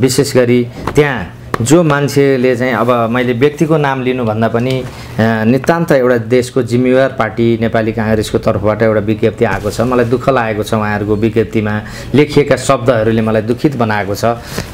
विशेष गरी त्यहाँ जो मान्छेले चाहिँ अब मैले व्यक्तिको नाम लिनुभन्दा पनि नितान्त एउटा देशको जिम्मेवार पार्टी नेपाली काङ्ग्रेसको तर्फबाट एउटा विज्ञप्ति आएको छ। मलाई दुःख लागेको छ उहाँहरूको विज्ञप्तिमा लेखिएका शब्दहरूले मलाई दुखित बनाएको छ।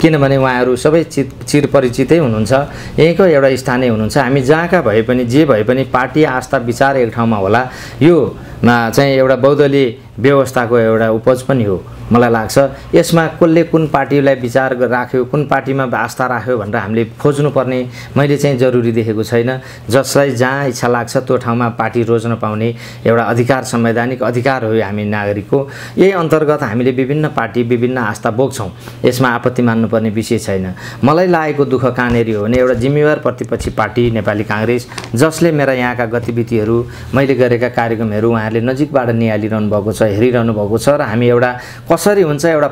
किनभने उहाँहरू सबै चित चिरपरिचितै हुनुहुन्छ यहीँको एउटा स्थानीय हुनुहुन्छ। हामी जहाँका भए पनि जे भए पनि पार्टी आस्था विचार एक ठाउँमा होला। यो चाहिँ एउटा बहुदलीय व्यवस्थाको एउटा उपज पनि हो। मलाई लाग्छ यसमा कसले कुन पार्टीलाई विचार राख्यो कुन पार्टीमा आस्था राख्यो भनेर हामीले खोज्नुपर्ने मैले चाहिँ जरुरी देखेको छैन। जसलाई जहाँ इच्छा लाग्छ त्यो ठाउँमा पार्टी रोज्न पाउने एउटा अधिकार संवैधानिक अधिकार हो हामी नागरिकको। यही अन्तर्गत हामीले विभिन्न पार्टी विभिन्न आस्था बोक्छौँ। यसमा आपत्ति मान्नुपर्ने विषय छैन। मलाई लागेको दुःख कहाँनिर हो भने एउटा जिम्मेवार प्रतिपक्षी पार्टी नेपाली काङ्ग्रेस जसले मेरा यहाँका गतिविधिहरू मैले गरेका कार्यक्रमहरू उहाँहरूले नजिकबाट निहालिरहनु भएको छ। हेरिरहनु भएको छ र हामी एउटा कसरी हुन्छ एउटा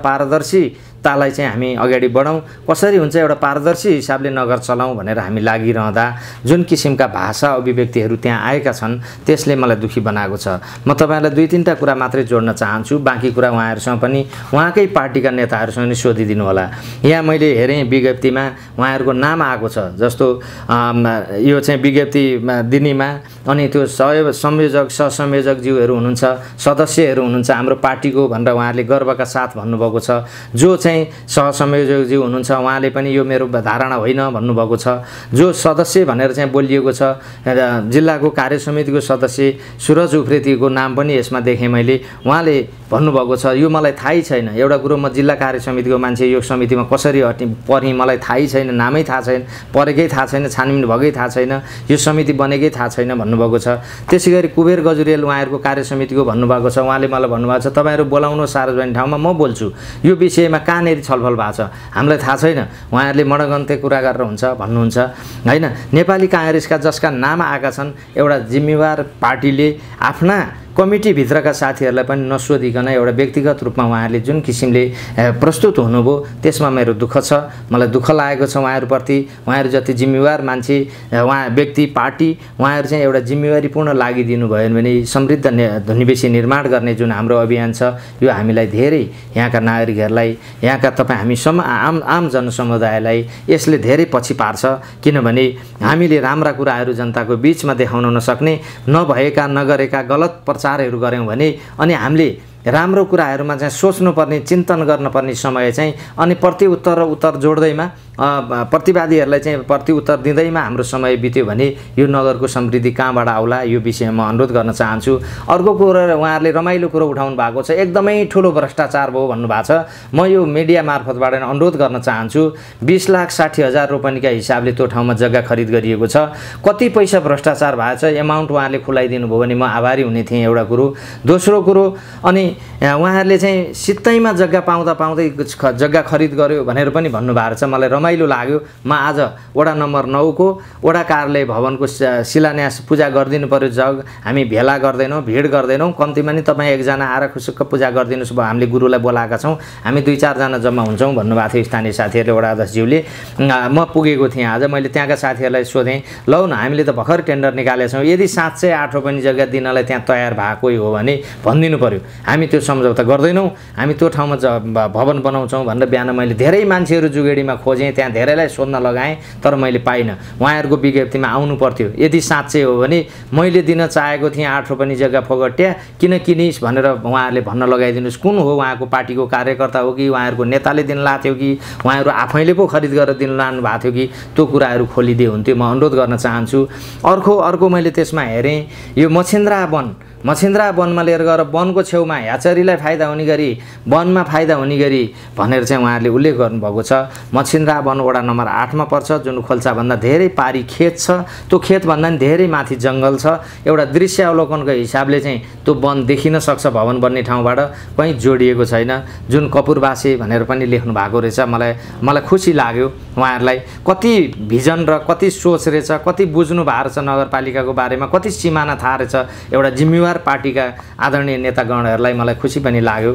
पारदर्शितालाई चाहिँ हामी अगाडि बढाउँ। कसरी हुन्छ एउटा पारदर्शी हिसाबले नगर चलाउँ भनेर हामी लागिरहँदा जुन किसिमका भाषा अभिव्यक्तिहरू त्यहाँ आएका छन् त्यसले मलाई दुःखी बनाएको छ। म तपाईँहरूलाई दुई तिनवटा कुरा मात्रै जोड्न चाहन्छु। बाँकी कुरा उहाँहरूसँग पनि उहाँकै पार्टीका नेताहरूसँग पनि सोधिदिनु होला। यहाँ मैले हेरेँ विज्ञप्तिमा उहाँहरूको नाम आएको छ जस्तो यो चाहिँ विज्ञप्तिमा दिनेमा अनि त्यो सहयोग संयोजक सहसंयोजकज्यूहरू हुनुहुन्छ सदस्यहरू हुनुहुन्छ हाम्रो पार्टीको भनेर उहाँहरूले गर्वका साथ भन्नुभएको छ। जो चाहिँ सहसंयोजकज्यू हुनुहुन्छ उहाँले पनि यो मेरो धारणा होइन भन्नुभएको छ। जो सदस्य भनेर चाहिँ बोलिएको छ जिल्लाको कार्य समितिको सदस्य सुरज उप्रेतीको नाम पनि यसमा देखेँ मैले। उहाँले भन्नुभएको छ यो मलाई थाहै छैन। एउटा कुरो म जिल्ला कार्य समितिको मान्छे यो समितिमा कसरी हटि परेँ मलाई थाहै छैन नामै थाहा छैन परेकै थाहा छैन छानबिन भएकै थाहा छैन यो समिति बनेकै थाहा छैन भन्नुभएको छ। त्यसै गरी कुबेर गजुरेल उहाँहरूको कार्य समितिको भन्नुभएको छ उहाँले मलाई भन्नुभएको छ तपाईँहरू बोलाउनु सार्वजनिक ठाउँमा म बोल्छु। यो विषयमा कहाँनिर छलफल भएको छ? हामीलाई थाहा छैन। उहाँहरूले मडगन्ते कुरा गरेर हुन्छ भन्नुहुन्छ। होइन नेपाली काङ्ग्रेसका जसका नाम आएका छन् एउटा जिम्मेवार पार्टीले आफ्ना कमिटीभित्रका साथीहरूलाई पनि नसोधिकन एउटा व्यक्तिगत रूपमा उहाँहरूले जुन किसिमले प्रस्तुत हुनुभयो त्यसमा मेरो दुःख छ। मलाई दुःख लागेको छ उहाँहरूप्रति। उहाँहरू जति जिम्मेवार मान्छे उहाँ व्यक्ति पार्टी उहाँहरू चाहिँ एउटा जिम्मेवारीपूर्ण लागिदिनु भयो भने समृद्ध धुनिवेशी निर्माण गर्ने जुन हाम्रो अभियान छ यो हामीलाई धेरै यहाँका नागरिकहरूलाई यहाँका तपाईँ हामी सम आम आम जनसमुदायलाई यसले धेरै पछि पार्छ। किनभने हामीले राम्रा कुराहरू जनताको बिचमा देखाउन नसक्ने नभएका नगरेका गलत प्रचारहरू गऱ्यौँ भने अनि हामीले राम्रो कुराहरूमा चाहिँ सोच्नुपर्ने चिन्तन गर्नुपर्ने समय चाहिँ अनि प्रति उत्तर र उत्तर जोड्दैमा प्रतिवादीहरूलाई चाहिँ प्रति उत्तर दिँदैमा हाम्रो समय बित्यो भने यो नगरको समृद्धि कहाँबाट आउला यो विषयमा अनुरोध गर्न चाहन्छु। अर्को कुरो उहाँहरूले रमाइलो कुरो उठाउनु भएको छ एकदमै ठुलो भ्रष्टाचार भयो भन्नुभएको छ। म यो मिडिया मार्फतबाट अनुरोध गर्न चाहन्छु। बिस लाख साठी हजार रोपनीका हिसाबले त्यो ठाउँमा जग्गा खरिद गरिएको छ। कति पैसा भ्रष्टाचार भएको छ एमाउन्ट उहाँले खुलाइदिनु भयो भने म आभारी हुने थिएँ एउटा कुरो। दोस्रो कुरो अनि उहाँहरूले चाहिँ सित्तैमा जग्गा पाउँदा पाउँदै जग्गा खरिद गर्यो भनेर पनि भन्नुभएको छ। मलाई रमाइलो लाग्यो। म आज वडा नम्बर नौको वडा कार्यालय भवनको शिलान्यास पूजा गरिदिनु पऱ्यो जग। हामी भेला गर्दैनौँ भिड गर्दैनौँ। कम्तीमा नि तपाईँ एकजना आएर खुसुक्क पूजा गरिदिनुहोस् भयो हामीले गुरुलाई बोलाएका छौँ। हामी दुई चारजना जम्मा हुन्छौँ भन्नुभएको थियो स्थानीय साथीहरूले वडा अध्यक्षज्यूले म पुगेको थिएँ आज। मैले त्यहाँका साथीहरूलाई सोधेँ लौ न हामीले त भर्खर टेन्डर निकालेका छौँ। यदि साँच्चै आठ रोपनी जग्गा दिनलाई त्यहाँ तयार भएकै हो भने भनिदिनु पऱ्यो हामी त्यो सम्झौता गर्दैनौँ। हामी त्यो ठाउँमा ज भवन बनाउँछौँ भनेर बिहान मैले धेरै मान्छेहरू जुगेडीमा खोजेँ त्यहाँ धेरैलाई सोध्न लगाएँ तर मैले पाइनँ। उहाँहरूको विज्ञप्तिमा आउनु पर्थ्यो यदि साँच्चै हो भने मैले दिन चाहेको थिएँ आठ रोपनी जग्गा फोगट्या किन किनिस् भनेर उहाँहरूले भन्न लगाइदिनुहोस्। कुन हो उहाँको पार्टीको कार्यकर्ता हो कि उहाँहरूको नेताले दिन लाएको कि उहाँहरू आफैले पो खरिद गरेर दिन लानु भएको थियो कि त्यो कुराहरू खोलिदिए हुन्थ्यो। म अनुरोध गर्न चाहन्छु अर्को अर्को मैले त्यसमा हेरेँ यो मछिन्द्रा वन मछिन्द्रा वनमा लिएर गएर वनको छेउमा ह्याचरीलाई फाइदा हुने गरी वनमा फाइदा हुने गरी भनेर चाहिँ उहाँहरूले उल्लेख गर्नुभएको छ। मछिन्द्रा वन वडा नम्बर आठमा पर्छ जुन खोल्साभन्दा धेरै पारी खेत छ। त्यो खेतभन्दा पनि धेरै माथि जङ्गल छ। एउटा दृश्य अवलोकनको हिसाबले चाहिँ त्यो वन देखिन सक्छ भवन बन्ने ठाउँबाट। कहीँ जोडिएको छैन। जुन कपुरवासी भनेर पनि लेख्नु भएको रहेछ। मलाई मलाई खुसी लाग्यो उहाँहरूलाई। कति भिजन र कति सोच रहेछ कति बुझ्नु भएको रहेछ नगरपालिकाको बारेमा कति सिमाना थाहा रहेछ। एउटा जिम्मेवार जिम्मेवार पार्टीका आदरणीय नेतागणहरूलाई मलाई खुसी पनि लाग्यो।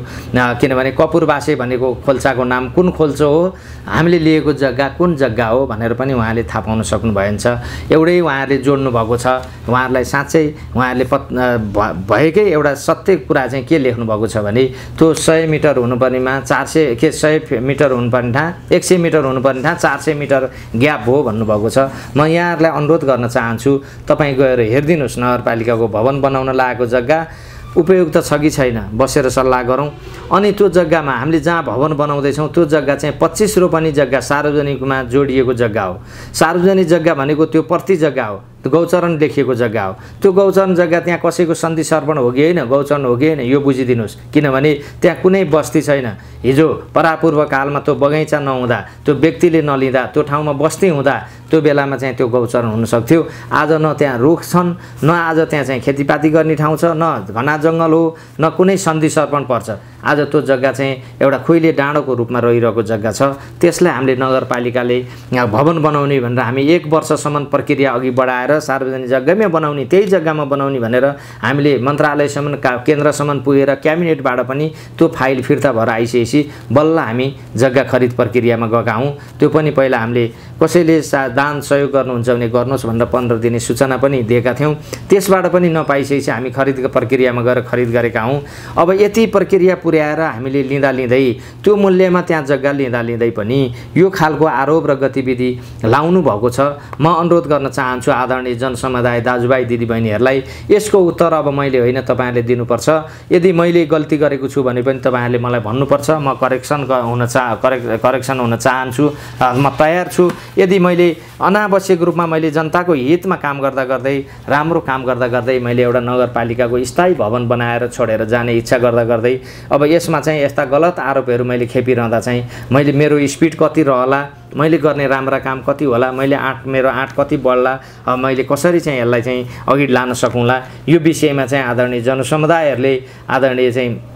किनभने कपुरबासे भनेको खोल्साको नाम कुन खोल्चो हो हामीले लिएको जग्गा कुन जग्गा हो भनेर पनि उहाँले थाहा पाउन सक्नुभएको छ एउटै उहाँहरूले जोड्नु भएको छ। उहाँहरूलाई साँच्चै उहाँहरूले पत् भएकै एउटा सत्य कुरा चाहिँ के लेख्नु भएको छ भने त्यो सय मिटर हुनुपर्नेमा चार सय के सय मिटर हुनुपर्ने ठाँ एक सय मिटर हुनुपर्ने ठाँ चार सय मिटर ग्याप हो भन्नुभएको छ। म यहाँहरूलाई अनुरोध गर्न चाहन्छु तपाईँ गएर हेरिदिनुहोस् नगरपालिकाको भवन बनाउन लागेको जग्गा उपयुक्त छ कि छैन? बसेर सल्लाह गरौँ। अनि त्यो जग्गामा हामीले जहाँ भवन बनाउँदैछौँ त्यो जग्गा चाहिँ पच्चिस रोपनी जग्गा सार्वजनिकमा जोडिएको जग्गा हो। सार्वजनिक जग्गा भनेको त्यो प्रति जग्गा हो। गौचरण लेखिएको जग्गा हो। त्यो गौचरण जग्गा त्यहाँ कसैको सन्धि सर्पण हो कि होइन गौचरण हो कि होइन यो बुझिदिनुहोस्। किनभने त्यहाँ कुनै बस्ती छैन। हिजो परापूर्व कालमा त्यो बगैँचा नहुँदा त्यो व्यक्तिले नलिँदा त्यो ठाउँमा बस्ती हुँदा त्यो बेलामा चाहिँ त्यो गौचरण हुन सक्थ्यो आज न त्यहाँ रुख छन् न आज त्यहाँ चाहिँ खेतीपाती गर्ने ठाउँ छ न घना जङ्गल हो न कुनै सन्धि सर्पण पर्छ। आज त्यो जग्गा चाहिँ एउटा खुइले डाँडोको रूपमा रहिरहेको जग्गा छ। त्यसलाई हामीले नगरपालिकाले भवन बनाउने भनेर हामी एक वर्षसम्म प्रक्रिया अघि बढाएर सार्वजनिक जग्गामै बनाउने त्यही जग्गामा बनाउने भनेर हामीले मन्त्रालयसम्म का केन्द्रसम्म पुगेर क्याबिनेटबाट पनि त्यो फाइल फिर्ता भएर आइसकेपछि बल्ल हामी जग्गा खरिद प्रक्रियामा गएका हौँ। त्यो पनि पहिला हामीले कसैले सा दान सहयोग गर्नुहुन्छ भने गर्नुहोस् भनेर पन्ध्र दिने सूचना पनि दिएका थियौँ। त्यसबाट पनि नपाइसकेपछि हामी खरिदको प्रक्रियामा गएर खरिद गरेका हौँ। अब यति प्रक्रिया पुर्याएर हामीले लिँदा लिँदै त्यो मूल्यमा त्यहाँ जग्गा लिँदा लिँदै पनि यो खालको आरोप र गतिविधि लाउनु भएको छ। म अनुरोध गर्न चाहन्छु आदरणीय जनसमुदाय दाजुभाइ दिदीबहिनीहरूलाई यसको उत्तर अब मैले होइन तपाईँहरूले दिनुपर्छ। यदि मैले गल्ती गरेको छु भने पनि तपाईँहरूले मलाई भन्नुपर्छ। म करेक्सन हुन चाह करेक्ट करेक्सन हुन चाहन्छु। म तयार छु। यदि मैले अनावश्यक रूपमा मैले जनताको हितमा काम गर्दा गर्दै राम्रो काम गर्दा गर्दै मैले एउटा नगरपालिकाको स्थायी भवन बनाएर छोडेर जाने इच्छा गर्दा गर्दै अब यसमा चाहिँ यस्ता गलत आरोपहरू मैले खेपिरहँदा चाहिँ मैले मेरो स्पिड कति रहला मैले गर्ने राम्रा काम कति होला मैले आँट मेरो आँट कति बढ्ला मैले कसरी चाहिँ यसलाई चाहिँ अघि लान सकौँला यो विषयमा चाहिँ आदरणीय जनसमुदायहरूले आदरणीय चाहिँ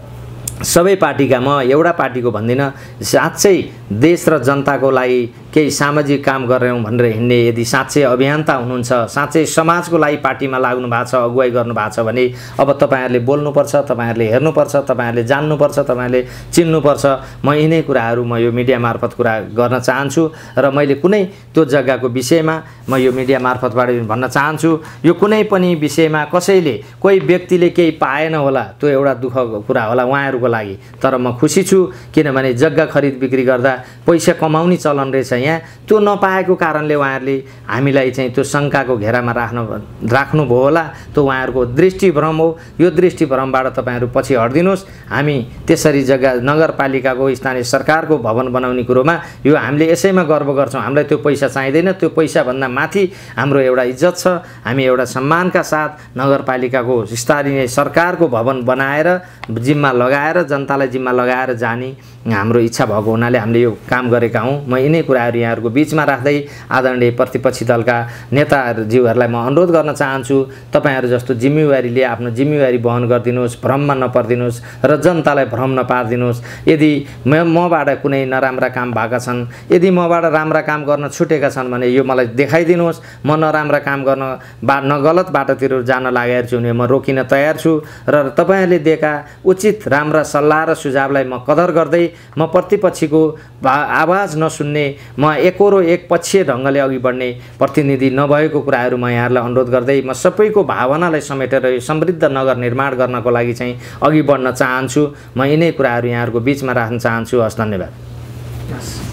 सबै पार्टीका म एउटा पार्टीको भन्दिनँ साँच्चै देश र जनताको लागि केही सामाजिक काम गऱ्यौँ भनेर हिँड्ने यदि साँच्चै अभियन्ता हुनुहुन्छ साँच्चै समाजको लागि पार्टीमा लाग्नु भएको छ अगुवाई गर्नु भएको छ भने अब तपाईँहरूले बोल्नुपर्छ तपाईँहरूले हेर्नुपर्छ तपाईँहरूले जान्नुपर्छ तपाईँहरूले चिन्नुपर्छ। म यिनै कुराहरू म यो मिडिया मार्फत कुरा गर्न चाहन्छु र मैले कुनै त्यो जग्गाको विषयमा म यो मिडिया मार्फतबाट भन्न चाहन्छु। यो कुनै पनि विषयमा कसैले कोही व्यक्तिले केही पाएन होला त्यो एउटा दुःखको कुरा होला उहाँहरूको लागि। तर म खुसी छु किनभने जग्गा खरिद बिक्री गर्दा पैसा कमाउने चलन रहेछ यहाँ। त्यो नपाएको कारणले उहाँहरूले हामीलाई चाहिँ त्यो शङ्काको घेरामा राख्नु राख्नुभयो होला। त्यो उहाँहरूको दृष्टिभ्रम हो। यो दृष्टिभ्रमबाट तपाईँहरू पछि हटिदिनुहोस्। हामी त्यसरी जग्गा नगरपालिकाको स्थानीय सरकारको भवन बनाउने कुरोमा यो हामीले यसैमा गर्व गर्छौँ। हामीलाई त्यो पैसा चाहिँदैन। त्यो पैसाभन्दा माथि हाम्रो एउटा इज्जत छ। हामी एउटा सम्मानका साथ नगरपालिकाको स्थानीय सरकारको भवन बनाएर जिम्मा लगाएर जनतालाई जिम्मा लगाएर जाने हाम्रो इच्छा भएको हुनाले हामीले यो काम गरेका हौँ। म यिनै कुराहरू यहाँहरूको बिचमा राख्दै आदरणीय प्रतिपक्षी दलका नेताज्यूहरूलाई म अनुरोध गर्न चाहन्छु तपाईँहरू जस्तो जिम्मेवारीले आफ्नो जिम्मेवारी वहन गरिदिनुहोस् भ्रममा नपरिदिनुहोस् र जनतालाई भ्रम नपारिदिनुहोस्। यदि म मबाट कुनै नराम्रा काम भएका छन् यदि मबाट राम्रा काम गर्न छुटेका छन् भने यो मलाई देखाइदिनुहोस्। म नराम्रा काम गर्न बा नगलत बाटोतिर जान लागेको छु भने म रोकिन तयार छु। र तपाईँहरूले दिएका उचित राम्रा सल्लाह र सुझावलाई म कदर गर्दै म प्रतिपक्षीको आवाज नसुन्ने म एकरो एक पक्षीय ढङ्गले अघि बढ्ने प्रतिनिधि नभएको कुराहरू म यहाँहरूलाई अनुरोध गर्दै म सबैको भावनालाई समेटेर यो समृद्ध नगर निर्माण गर्नको लागि चाहिँ अघि बढ्न चाहन्छु। म यिनै कुराहरू यहाँहरूको बिचमा राख्न चाहन्छु। हस् धन्यवाद।